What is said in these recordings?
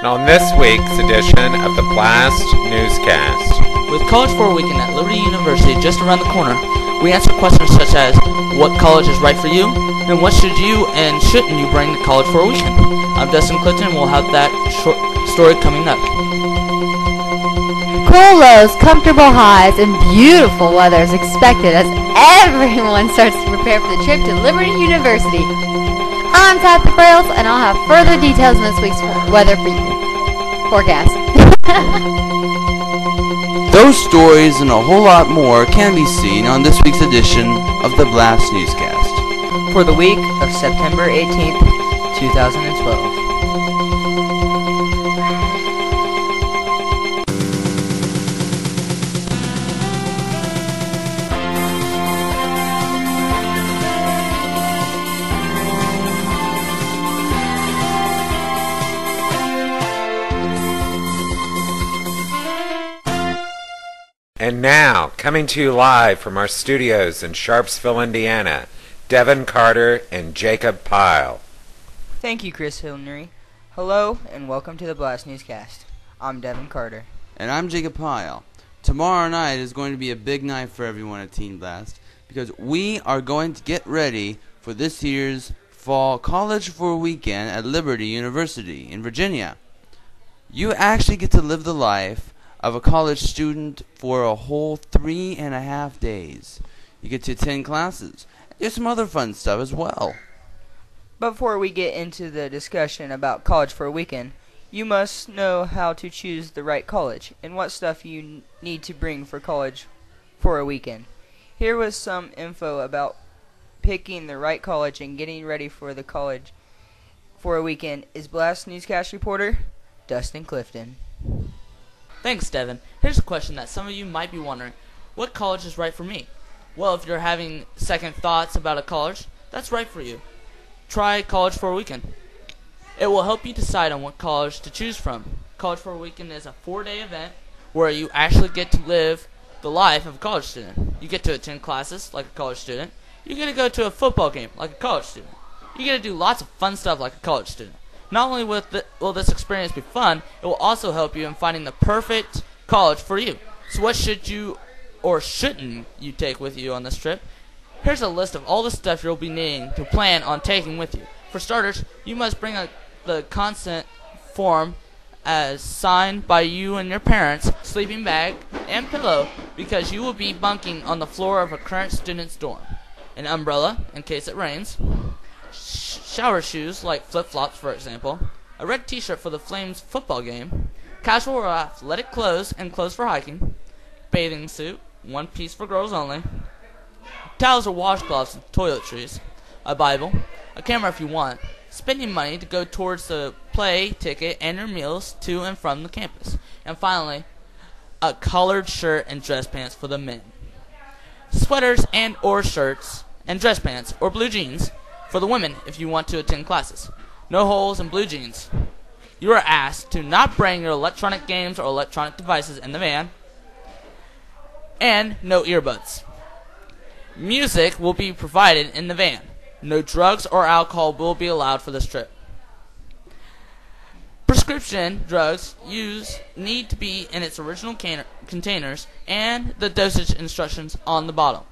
and on this week's edition of the Blast Newscast. With College for a Weekend at Liberty University just around the corner, we answer questions such as what college is right for you, and what should you and shouldn't you bring to college for a weekend. I'm Dustin Clifton, and we'll have that short story coming up. Cool lows, comfortable highs, and beautiful weather is expected as everyone starts to prepare for the trip to Liberty University. I'm Tabatha Freyholtz, and I'll have further details in this week's weather for you. Forecast. Those stories and a whole lot more can be seen on this week's edition of the Blast Newscast. For the week of September 18th, 2012. And now, coming to you live from our studios in Sharpsville, Indiana, Devin Carter and Jacob Pyle. Thank you, Chris Henry. Hello, and welcome to the Blast Newscast. I'm Devin Carter. And I'm Jacob Pyle. Tomorrow night is going to be a big night for everyone at Teen Blast because we are going to get ready for this year's Fall College for a Weekend at Liberty University in Virginia. You actually get to live the life of a college student for a whole three and a half days. You get to attend classes. There's some other fun stuff as well. Before we get into the discussion about college for a weekend, you must know how to choose the right college and what stuff you need to bring for college for a weekend. Here was some info about picking the right college and getting ready for the college for a weekend is Blast Newscast reporter Dustin Clifton. Thanks, Devin. Here's a question that some of you might be wondering What college is right for me? Well, if you're having second thoughts about a college, that's right for you. Try College for a Weekend. It will help you decide on what college to choose from. College for a Weekend is a four day event where you actually get to live the life of a college student. You get to attend classes like a college student. You get to go to a football game like a college student. You get to do lots of fun stuff like a college student. Not only will, th- will this experience be fun, it will also help you in finding the perfect college for you. So, what should you or shouldn't you take with you on this trip? Here's a list of all the stuff you'll be needing to plan on taking with you. For starters, you must bring a, the consent form as signed by you and your parents, sleeping bag, and pillow because you will be bunking on the floor of a current student's dorm. An umbrella in case it rains, shower shoes like flip flops, for example, a red t shirt for the Flames football game, casual or athletic clothes and clothes for hiking, bathing suit, one piece for girls only, towels or washcloths and toiletries, a Bible, a camera if you want, spending money to go towards the play ticket and your meals to and from the campus, and finally, a collared shirt and dress pants for the men. Sweaters and or shirts and dress pants or blue jeans for the women if you want to attend classes. No holes in blue jeans. You are asked to not bring your electronic games or electronic devices in the van. And no earbuds. Music will be provided in the van. No drugs or alcohol will be allowed for this trip. Prescription drugs used need to be in its original containers and the dosage instructions on the bottle.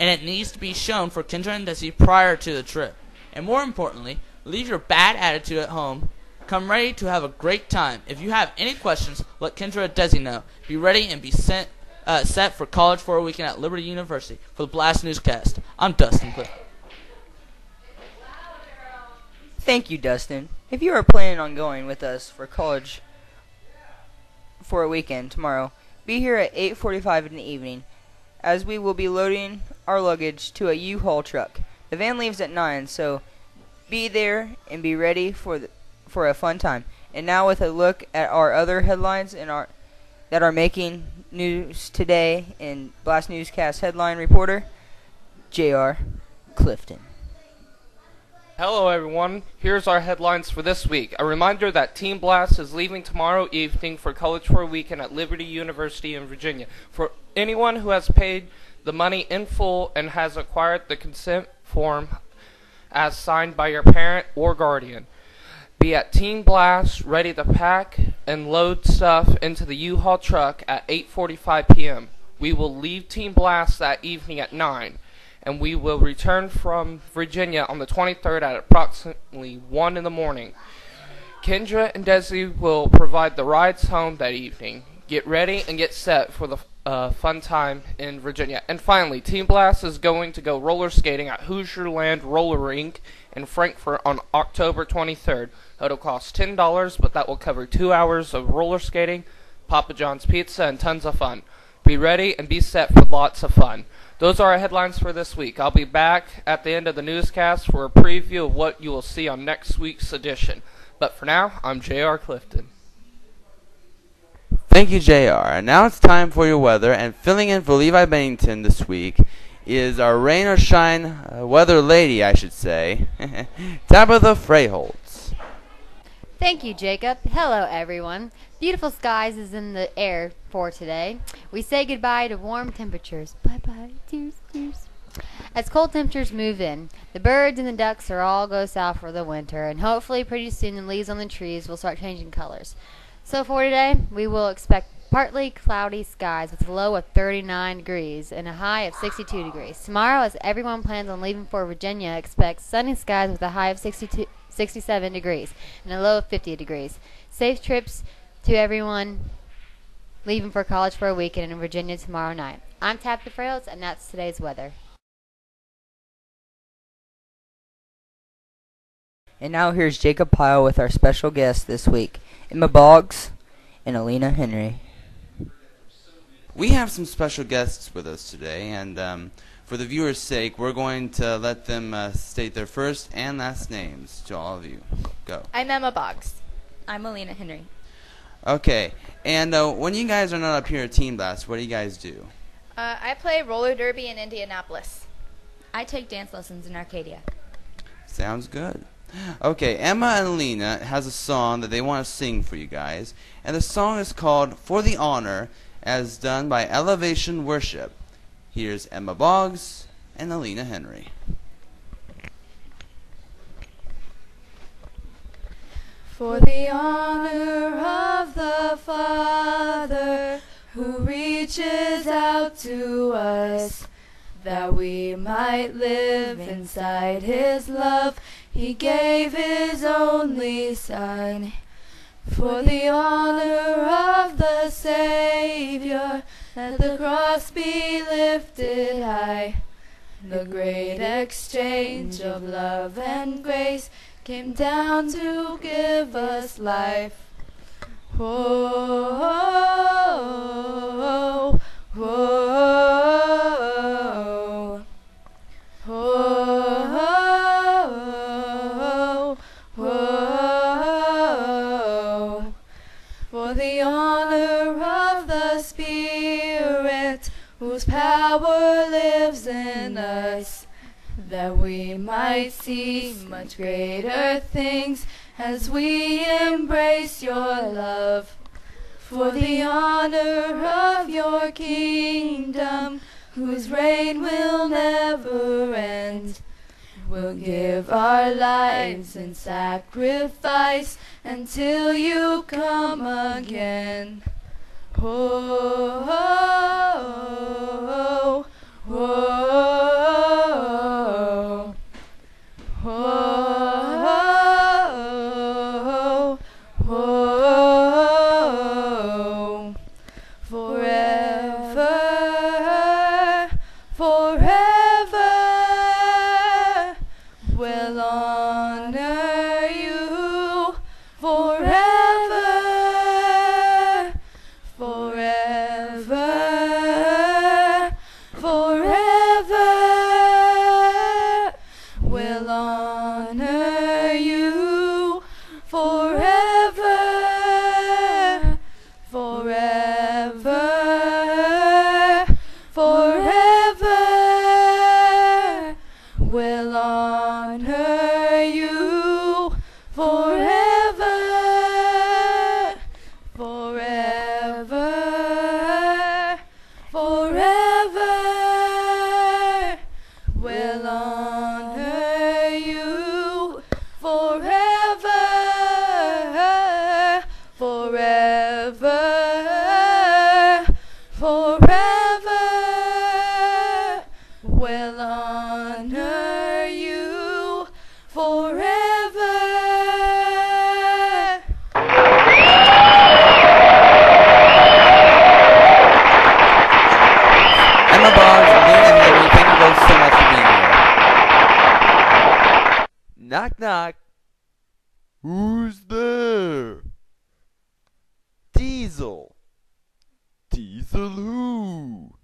And it needs to be shown for Kendra and Desi prior to the trip. And more importantly, leave your bad attitude at home. Come ready to have a great time. If you have any questions, let Kendra or Desi know. Be ready and be sent, uh, set for college for a weekend at Liberty University. For the Blast Newscast, I'm Dustin Cliff. Thank you, Dustin. If you are planning on going with us for college for a weekend tomorrow, be here at 8:45 in the evening as we will be loading our luggage to a U-Haul truck. The van leaves at 9, so be there and be ready for the, for a fun time. And now with a look at our other headlines in our that are making news today in Blast Newscast headline reporter JR Clifton. Hello, everyone. Here's our headlines for this week. A reminder that Teen Blast is leaving tomorrow evening for College for a Weekend at Liberty University in Virginia. For anyone who has paid the money in full and has acquired the consent form as signed by your parent or guardian, Be at Teen Blast, ready to pack and load stuff into the U-Haul truck at 8:45 p.m. We will leave Teen Blast that evening at 9, and we will return from Virginia on the 23rd at approximately 1 in the morning. Kendra and Desi will provide the rides home that evening. Get ready and get set for the uh, fun time in Virginia. And finally, Teen Blast is going to go roller skating at Hoosier Land Roller Rink in Frankfort on October 23rd. It'll cost $10, but that will cover two hours of roller skating, Papa John's pizza, and tons of fun. Be ready and be set for lots of fun. Those are our headlines for this week. I'll be back at the end of the newscast for a preview of what you will see on next week's edition. But for now, I'm J.R. Clifton. Thank you, JR. And now it's time for your weather, and filling in for Levi Bennington this week is our rain or shine uh, weather lady, I should say, Tabatha Freyholtz. Thank you, Jacob. Hello, everyone. Beautiful skies is in the air for today. We say goodbye to warm temperatures. Bye bye. Cheers, cheers. As cold temperatures move in, the birds and the ducks are all go south for the winter, and hopefully pretty soon the leaves on the trees will start changing colors. So for today, we will expect partly cloudy skies with a low of 39 degrees and a high of 62 degrees. Tomorrow, as everyone plans on leaving for Virginia, expect sunny skies with a high of 62, 67 degrees and a low of 50 degrees. Safe trips to everyone leaving for college for a weekend in Virginia tomorrow night. I'm Tabatha Freyholtz, and that's today's weather. And now here's Jacob Pyle with our special guests this week, Emma Boggs and Alina Henry. We have some special guests with us today, and um, for the viewers' sake, we're going to let them uh, state their first and last names to all of you. Go. I'm Emma Boggs. I'm Alina Henry. Okay, and uh, when you guys are not up here at Teen Blast, what do you guys do? Uh, I play roller derby in Indianapolis. I take dance lessons in Arcadia. Sounds good. Okay, Emma and Lena has a song that they want to sing for you guys, and the song is called "For the Honor," as done by Elevation Worship. Here's Emma Boggs and Alina Henry. For the honor of the Father who reaches out to us, that we might live inside His love, He gave His only Son. For the honor of the Savior, let the cross be lifted high. The great exchange of love and grace came down to give us life. Whoa, whoa, power lives in us that we might see much greater things as we embrace your love. For the honor of your kingdom, whose reign will never end, we'll give our lives in sacrifice until you come again. Oh, oh, forever, forever, forever. Will honor you forever. Emma Barr, Lynn and Henry, thank you both so much for being here. Knock, knock. Who's there? Diesel. Diesel who?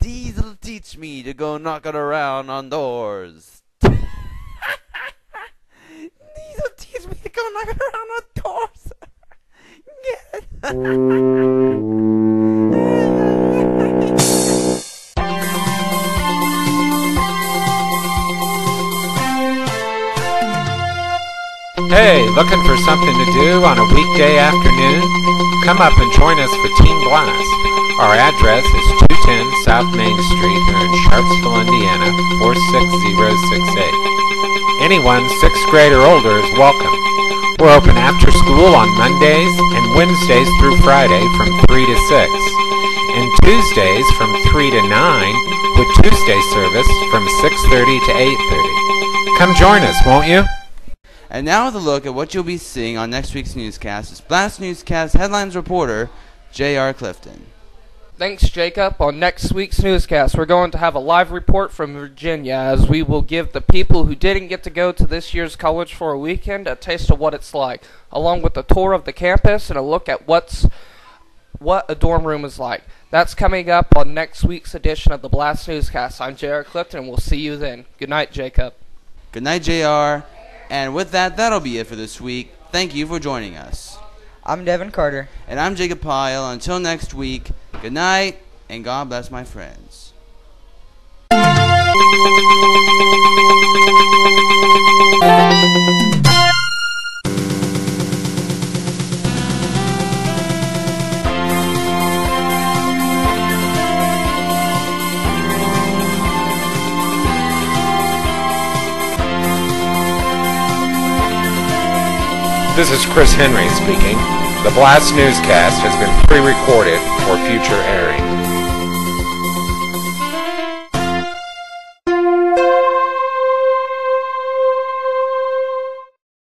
Diesel teach me to go knocking around on doors. Diesel teach me to go knocking around on doors. Get it? looking for something to do on a weekday afternoon? Come up and join us for Teen Blast. Our address is 210 South Main Street here in Sharpsville, Indiana, 46068. Anyone sixth grade or older is welcome. We're open after school on Mondays and Wednesdays through Friday from 3 to 6, and Tuesdays from 3 to 9, with Tuesday service from 6.30 to 8.30. Come join us, won't you? And now with a look at what you'll be seeing on next week's newscast is Blast Newscast headlines reporter J.R. Clifton. Thanks, Jacob. On next week's newscast, we're going to have a live report from Virginia as we will give the people who didn't get to go to this year's college for a weekend a taste of what it's like, along with a tour of the campus and a look at what's what a dorm room is like. That's coming up on next week's edition of the Blast Newscast. I'm J.R. Clifton, and we'll see you then. Good night, Jacob. Good night, JR. And with that, that'll be it for this week. Thank you for joining us. I'm Devin Carter. And I'm Jacob Pyle. Until next week, good night, and God bless my friends. This is Chris Henry speaking. The Blast Newscast has been pre-recorded for future airing.